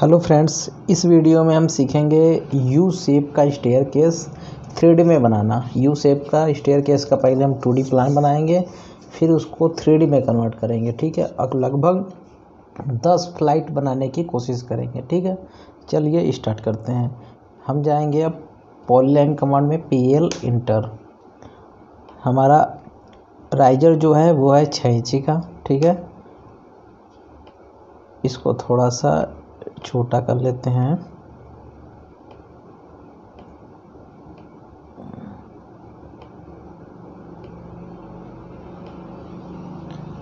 Hello friends, इस video में हम सीखेंगे यू शेप का स्टेयर केस थ्री में बनाना। यू शेप का स्टेयर केस का पहले हम टू प्लान बनाएँगे, फिर उसको थ्री में कन्वर्ट करेंगे, ठीक है? अब लगभग दस फ़्लाइट बनाने की कोशिश करेंगे, ठीक है? चलिए स्टार्ट करते हैं। हम जाएँगे अब पॉलीलाइन कमांड में पी एल इंटर हमारा राइजर जो है, वो है छः इंची का, ठीक है? इसको थोड़ा सा छोटा कर लेते हैं।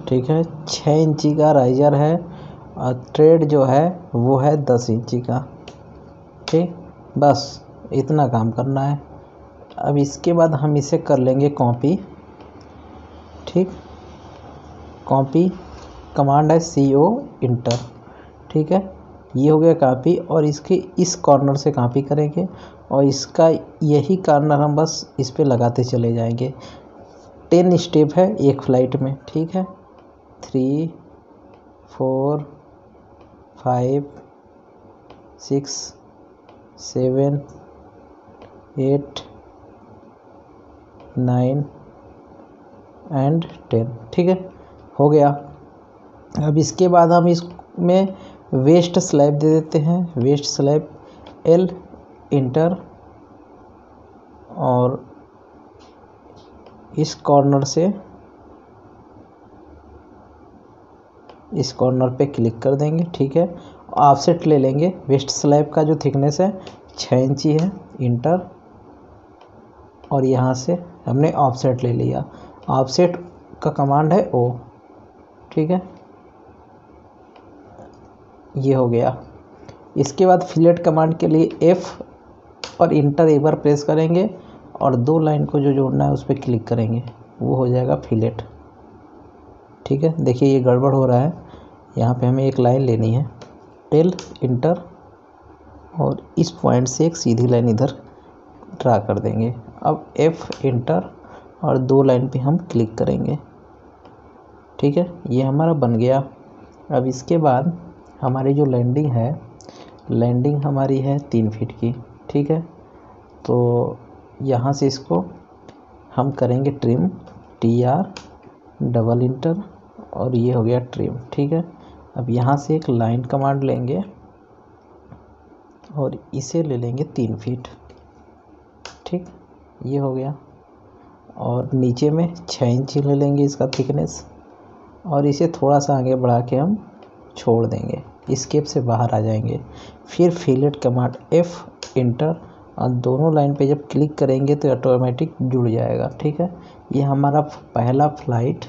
ठीक है छः इंची का राइजर है और ट्रेड जो है, वो है दस इंची का। ठीक, बस इतना काम करना है। अब इसके बाद हम इसे कर लेंगे कॉपी ठीक कॉपी कमांड है सी ओ इंटर ठीक है ये हो गया कापी और इसके इस कॉर्नर से कापी करेंगे और इसका यही कॉर्नर हम बस इस पर लगाते चले जाएँगे। टेन स्टेप है एक फ़्लाइट में, ठीक है? Three four five six seven eight nine and ten ठीक है? हो गया। अब इसके बाद हम इसमें वेस्ट स्लैब दे देते हैं। वेस्ट स्लैब, एल, इंटर, और इस कॉर्नर से, इस कॉर्नर पे क्लिक कर देंगे, ठीक है? ऑफसेट ले लेंगे। वेस्ट स्लैब का जो थिकनेस है छः इंची है, इंटर, और यहाँ से हमने ऑफसेट ले लिया। ऑफसेट का कमांड है ओ, ठीक है? ये हो गया। इसके बाद फिलेट कमांड के लिए एफ़ और इंटर एक बार प्रेस करेंगे और दो लाइन को जो जोड़ना है उस पर क्लिक करेंगे। वो हो जाएगा फिलेट ठीक है? देखिए, ये गड़बड़ हो रहा है। यहाँ पे हमें एक लाइन लेनी है। टेल इंटर और इस पॉइंट से एक सीधी लाइन इधर ड्रा कर देंगे। अब एफ़ इंटर और दो लाइन पे हम क्लिक करेंगे। ठीक है? ये हमारा बन गया। अब इसके बाद हमारी जो लैंडिंग है लैंडिंग हमारी है तीन फीट की, ठीक है? तो यहाँ से इसको हम करेंगे trim T R double enter और ये हो गया ट्रिम ठीक है? अब यहाँ से एक लाइन कमांड लेंगे, और इसे ले लेंगे तीन फीट ठीक? ये हो गया। और नीचे में छः इंच ले लेंगे इसका थिकनेस और इसे थोड़ा सा आगे बढ़ा के हम छोड़ देंगे। स्केप से बाहर आ जाएँगे। फिर फिलेट कमांड एफ़ इंटर और दोनों लाइन पे जब क्लिक करेंगे तो ऑटोमेटिक जुड़ जाएगा, ठीक है? ये हमारा पहला फ़्लाइट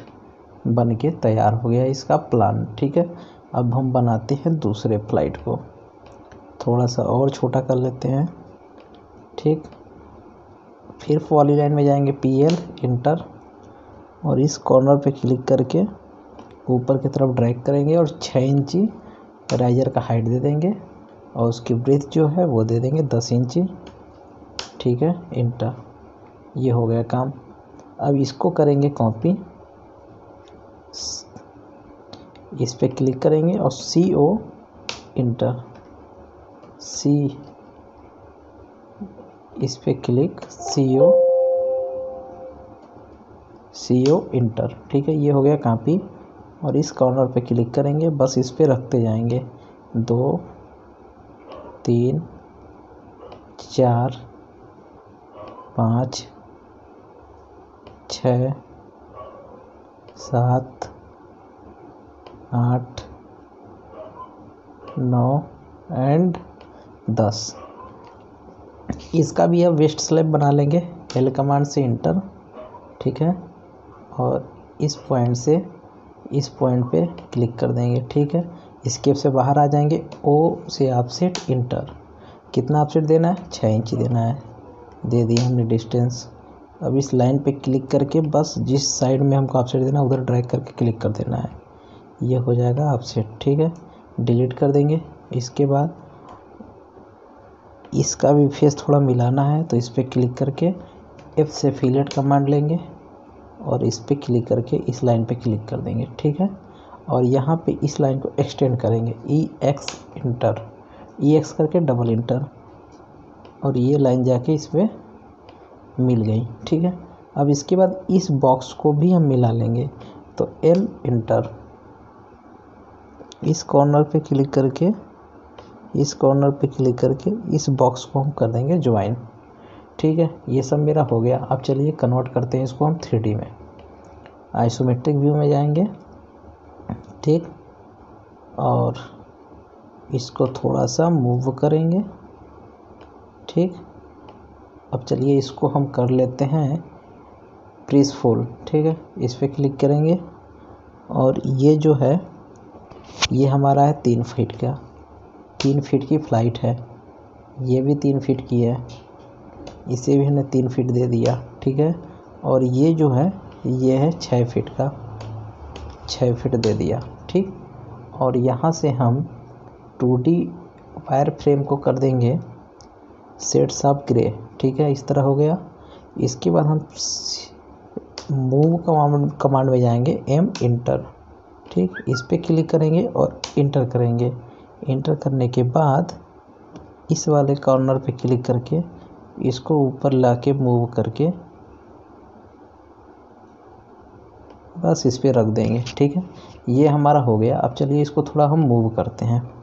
बन के तैयार हो गया इसका प्लान ठीक है? अब हम बनाते हैं दूसरे फ़्लाइट को। थोड़ा सा और छोटा कर लेते हैं, ठीक? फिर पॉली लाइन में जाएँगे पी एल इंटर और इस कॉर्नर पे क्लिक करके ऊपर की तरफ़ ड्रैग करेंगे और छः इंची राइजर का हाइट दे देंगे और उसकी ब्रेथ जो है वो दे देंगे दस इंची। ठीक है इंटर ये हो गया काम। अब इसको करेंगे कॉपी इस पर क्लिक करेंगे और सी ओ इंटर सी इस पर क्लिक सी ओ सी ओ इंटर ठीक है, ये हो गया कॉपी और इस कॉर्नर पे क्लिक करेंगे, बस इस पे रखते जाएँगे। दो, तीन, चार, पाँच, छ, सात, आठ, नौ एंड दस। इसका भी अब वेस्ट स्लैब बना लेंगे एल कमांड से इंटर ठीक है? और इस पॉइंट से इस पॉइंट पे क्लिक कर देंगे, ठीक है? स्केप से बाहर आ जाएँगे। ओ से ऑफसेट इंटर कितना ऑफसेट देना है? छः इंच देना है। दे दिए हमने डिस्टेंस अब इस लाइन पे क्लिक करके बस जिस साइड में हमको ऑफसेट देना है, उधर ड्रैग करके क्लिक कर देना है। ये हो जाएगा ऑफसेट ठीक है? डिलीट कर देंगे। इसके बाद इसका भी फेस थोड़ा मिलाना है तो इस पर क्लिक करके एफ़ से फिलेट कमांड लेंगे। और इस पर क्लिक करके इस लाइन पे क्लिक कर देंगे, ठीक है? और यहाँ पे इस लाइन को एक्सटेंड करेंगे E X enter. E X करके डबल इंटर। और ये लाइन जाके इस पर मिल गई, ठीक है? अब इसके बाद इस बॉक्स को भी हम मिला लेंगे तो एल इंटर। इस कॉर्नर पे क्लिक करके, इस कॉर्नर पे क्लिक करके इस बॉक्स को हम कर देंगे ज्वाइन। ठीक है, ये सब मेरा हो गया। अब चलिए कन्वर्ट करते हैं इसको हम थ्री में। आइसोमेट्रिक व्यू में जाएँगे, ठीक, और इसको थोड़ा सा मूव करेंगे, ठीक। अब चलिए इसको हम कर लेते हैं प्रीसफुल ठीक है, इस पर क्लिक करेंगे। और ये जो है, ये हमारा है तीन फीट का। तीन फीट की फ़्लाइट है, ये भी तीन फीट की है। इसे भी हमने तीन फीट दे दिया, ठीक है? और ये जो है, ये है छः फीट का छः फीट दे दिया, ठीक? और यहाँ से हम टू डी वायर फ्रेम को कर देंगे सेट्स ऑफ़ ग्रे ठीक है? इस तरह हो गया। इसके बाद हम मूव कमांड कमांड में जाएँगे एम इंटर ठीक? इस पर क्लिक करेंगे और इंटर करेंगे। इंटर करने के बाद इस वाले कॉर्नर पे क्लिक करके इसको ऊपर ला के मूव करके बस इस पर रख देंगे, ठीक है? ये हमारा हो गया। अब चलिए इसको थोड़ा हम मूव करते हैं।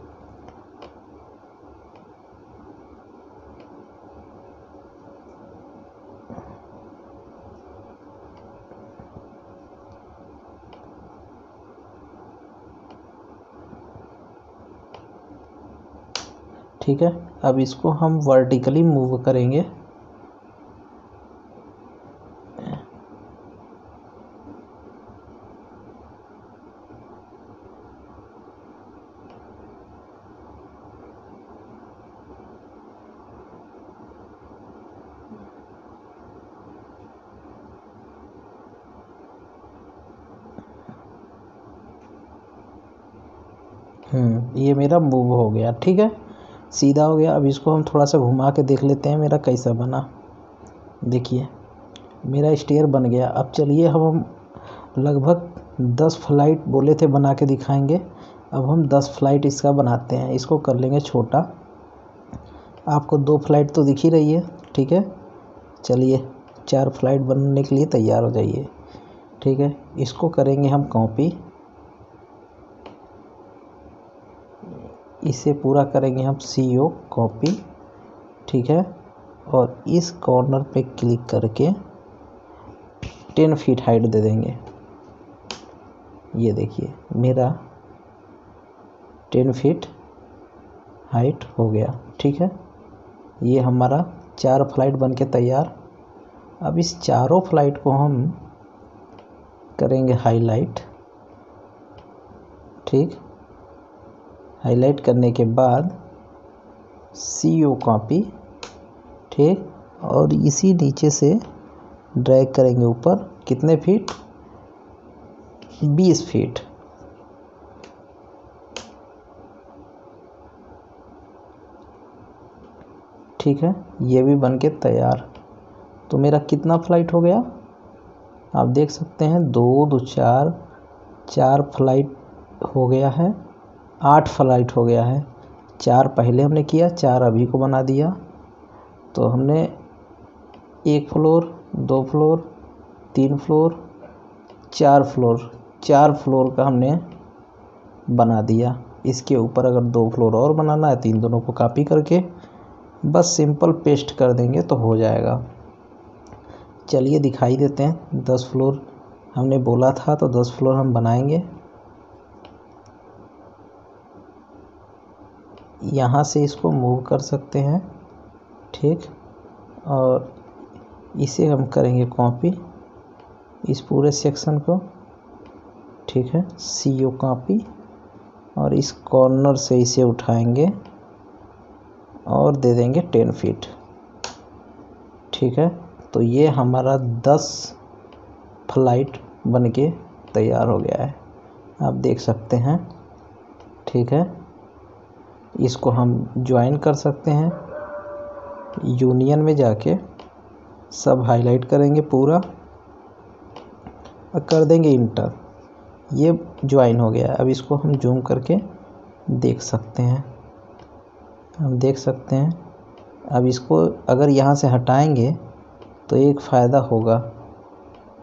ठीक है? अब इसको हम वर्टिकली मूव करेंगे। हम्म ये मेरा मूव हो गया, ठीक है? सीधा हो गया। अब इसको हम थोड़ा सा घुमा के देख लेते हैं, मेरा कैसा बना। देखिए, मेरा स्टेयर बन गया। अब चलिए हम हम लगभग दस फ़्लाइट बोले थे बना के दिखाएँगे। अब हम दस फ़्लाइट इसका बनाते हैं। इसको कर लेंगे छोटा। आपको दो फ़्लाइट तो दिख ही रही है, ठीक है? चलिए, चार फ़्लाइट बनने के लिए तैयार हो जाइए। ठीक है, इसको करेंगे हम कॉपी। इसे पूरा करेंगे हम सी ओ कॉपी, ठीक है? और इस कॉर्नर पे क्लिक करके टेन फीट हाइट दे देंगे। ये देखिए, मेरा टेन फीट हाइट हो गया, ठीक है? ये हमारा चार फ़्लाइट बन के तैयार। अब इस चारों फ़्लाइट को हम करेंगे हाईलाइट ठीक? हाईलाइट करने के बाद सी ओ कॉपी, ठीक, और इसी नीचे से ड्रैग करेंगे ऊपर, कितने फीट? बीस फीट। ठीक है, ये भी बन के तैयार। तो मेरा कितना फ़्लाइट हो गया? आप देख सकते हैं, दो दो चार चार फ़्लाइट हो गया है। आठ फ़्लाइट हो गया है। चार पहले हमने किया, चार अभी को बना दिया। तो हमने एक फ्लोर, दो फ्लोर, तीन फ्लोर, चार फ्लोर चार फ्लोर का हमने बना दिया। इसके ऊपर अगर दो फ्लोर और बनाना है, तीन दोनों को कॉपी करके बस सिंपल पेस्ट कर देंगे तो हो जाएगा। चलिए दिखाई देते हैं। दस फ्लोर हमने बोला था तो दस फ्लोर हम बनाएँगे। यहाँ से इसको मूव कर सकते हैं। ठीक? और इसे हम करेंगे कॉपी इस पूरे सेक्शन को। ठीक है? सी ओ कॉपी और इस कॉर्नर से इसे उठाएँगे और दे देंगे टेन फीट ठीक है? तो ये हमारा दस फ़्लाइट बन के तैयार हो गया है। आप देख सकते हैं। ठीक है? इसको हम ज्वाइन कर सकते हैं। यूनियन में जाके सब हाईलाइट करेंगे पूरा और कर देंगे इंटर ये ज्वाइन हो गया अब इसको हम जूम करके देख सकते हैं। हम देख सकते हैं। अब इसको अगर यहाँ से हटाएँगे तो एक फ़ायदा होगा।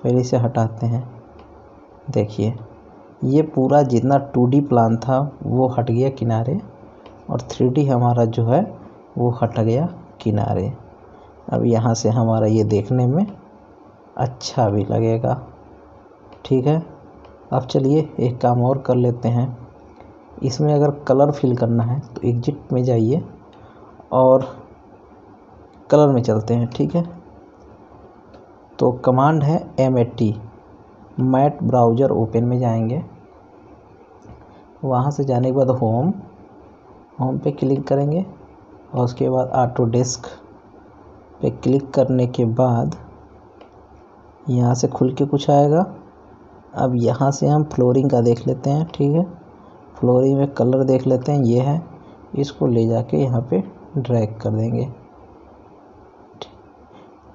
पहले से हटाते हैं। देखिए, ये पूरा जितना टू डी प्लान था वो हट गया किनारे। और थ्री हमारा जो है, वो हट गया किनारे। अब यहाँ से हमारा ये देखने में अच्छा भी लगेगा। ठीक है? अब चलिए एक काम और कर लेते हैं। इसमें अगर कलर फिल करना है तो एग्जिट में जाइए और कलर में चलते हैं, ठीक है? तो कमांड है M A T mat browser open में जाएँगे। वहाँ से जाने के बाद होम होम पे क्लिक करेंगे और उसके बाद ऑटो डेस्क पे क्लिक करने के बाद यहाँ से खुल के कुछ आएगा। अब यहाँ से हम फ्लोरिंग का देख लेते हैं, ठीक है? फ्लोरिंग में कलर देख लेते हैं, ये है। इसको ले जाके यहाँ पे ड्रैग कर देंगे।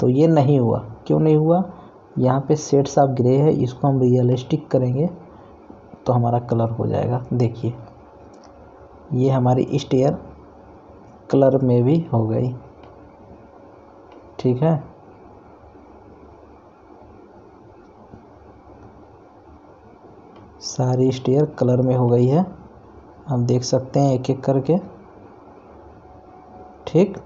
तो ये नहीं हुआ। क्यों नहीं हुआ? यहाँ पे सेट्स ऑफ़ ग्रे है, इसको हम रियलिस्टिक करेंगे तो हमारा कलर हो जाएगा। देखिए। ये हमारी स्टेयर कलर में भी हो गई। ठीक है? सारी स्टेयर कलर में हो गई है। हम देख सकते हैं एक एक करके। ठीक?